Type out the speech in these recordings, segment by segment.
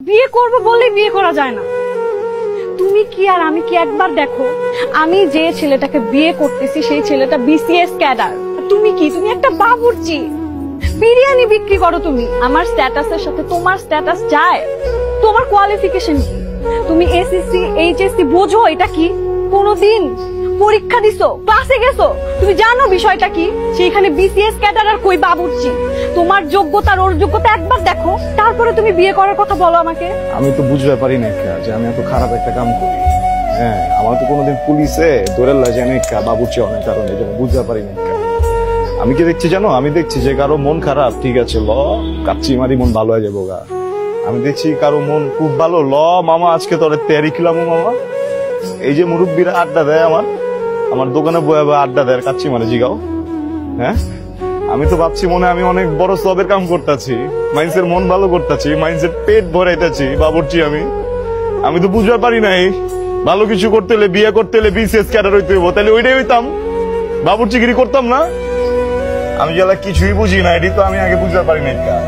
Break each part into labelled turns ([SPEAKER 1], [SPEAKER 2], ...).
[SPEAKER 1] বিয়ে করব বললেই বিয়ে করা যায় না। তুমি কি আর আমি কি একবার দেখো? আমি যে ছেলেটাকে বিয়ে করতেছি, সেই ছেলেটা বিসিএস ক্যাডার। তুমি কি? তুমি একটা বাবুর্চি। বিরিয়ানি বিক্রি করো তুমি। আমার স্ট্যাটাসের সাথে তোমার স্ট্যাটাস যায়। তোমার কোয়ালিফিকেশন কি? তুমি এসএসসি এইচএসসি বোঝো এটা কি? কোনোদিন। পরীক্ষা দিছো ক্লাসে গেছো। তুমি জানো বিষয়টা কি? সেইখানে বিসিএস ক্যাডার আর কই বাবুর্চি? তোমার যোগ্যতা আর ওর যোগ্যতা একবার দেখো। তারপরে তুমি বিয়ে করার কথা বলো আমাকে।
[SPEAKER 2] আমি তো বুঝতে পারি না যে আমি এত খারাপ একটা কাম করি। হ্যাঁ আমার তো কোনোদিন পুলিশে ধরে লাগে না কা বাবুচি অনেক কারণে যেন বুঝতে পারি না। আমি কি দেখছি জানো? আমি দেখছি যে কারও মন খারাপ, ঠিক আছে, ল, কাচ্চি মারি মন ভালো হয়ে যাব গা। আমি দেখছি কারও মন খুব ভালো, ল, মামা, আজকে তোর তেয়ারি খিলাম, মামা। এই যে মুরব্বীরা আড্ডা দেয় আমার আমার দোকানে বয়ে বয়ে আড্ডা দেয় কাচ্ছি মানে জিগাও। হ্যাঁ? আমি তো ভাবছি মনে আমি অনেক বড় সবের কাম করতেছি মাইন্সের মন ভালো করতেছি মাইন্সের পেট ভরাইতেছি, বাবুরচি আমি। আমি তো বুঝতে পারি নাই, ভালো কিছু করতে হলে, বিয়ে করতে হলে বিসিএস ক্যাডার হইতে হইব, তাহলে ওইটাই হইতাম। বাবুরচিগিরি করতাম না। আমি যারা কিছুই বুঝি না এটি তো আমি আগে বুঝতে পারি কা।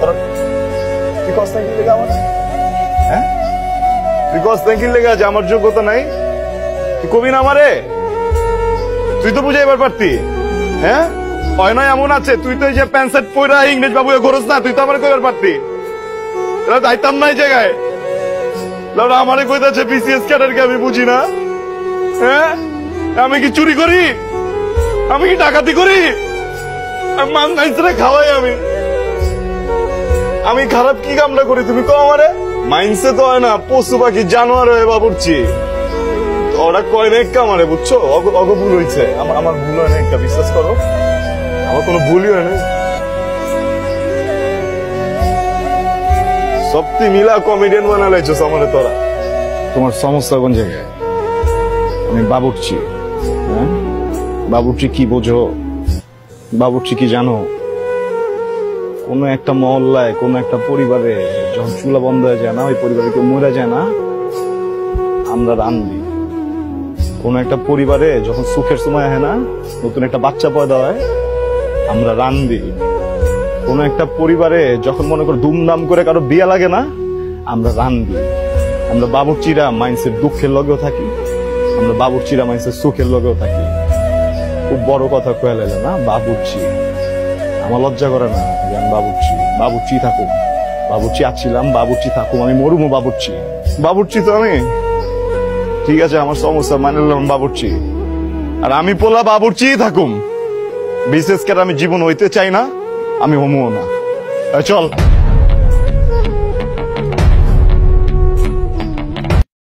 [SPEAKER 2] তোরা- তুই কষ্ট লেগে আমার? হ্যাঁ? তুই কষ্ট কি লেগে আছে আমার যোগ্যতা নাই। কবি না আমারে? তুই তো বুঝাইবার পারতি। হ্যাঁ? হয় নয় এমন আছে, তুই তো যে প্যান্ট শার্ট পরা ইংরেজ বাবু ঘরস না, তুই তো আমার কইবার পারতি। এরা যাইতাম না জায়গায়। লাউডা আমারে কইতাছে বিসিএস ক্যাডারকে আমি বুঝি না। হ্যাঁ? আমি কি চুরি করি? আমি কি ডাকাতি করি? মান নাইসরে খাওয়াই আমি। আমি খারাপ কি কামটা করি তুমি কো আমারে? মাইন্সে তো হয় না, পশু পাখি জানোয়ার হয়ে বাবুরছি ওরা কয় না একটা আমারে বুঝছ? অগ- ভুল হয়েছে আমার আমার ভুল হয় না বিশ্বাস করো। আমার কোনো ভুলই হয় না সত্যি মিলা কমেডিয়ান বানালাইছো আমার তোরা। তোমার সমস্যা কোন জায়গায়? আমি বাবুর্চি হ্যাঁ? বাবুর্চি কি বোঝো? বাবুর্চি কি জানো? কোন একটা মহল্লায়, কোন একটা পরিবারে যখন চুলা বন্ধ হয়ে যায় না, ওই পরিবারে কেউ মরে যায় না, আমরা রান্দি কোন একটা পরিবারে যখন সুখের সময় হয় না, নতুন একটা বাচ্চা পয়দা হয়, আমরা রান দিই। কোন একটা পরিবারে যখন মনে করো দুমদাম করে কারও বিয়ে লাগে না, আমরা রান্দি আমরা বাবুর্চিরা মাইন্সের দুঃখের লগেও থাকি, আমরা বাবুর্চিরা মাইন্সের সুখের লগেও থাকি। খুব বড় কথা কয়ে লাইলে না, বাবুর্চি। আমার লজ্জা করে না যে আমি বাবুর্চি। বাবুর্চি থাকুক। বাবুর্চি আছিলাম, বাবুর্চি থাকুক। আমি মরুমো বাবুর্চি। বাবুর্চি তো আমি ঠিক আছে, আমার সমস্যা মানে বাবুর্চি। আর আমি পোলা বাবুর্চি থাকুম। বিশেষ করে আমি জীবন হইতে চাই না, আমি হমুও না। চল।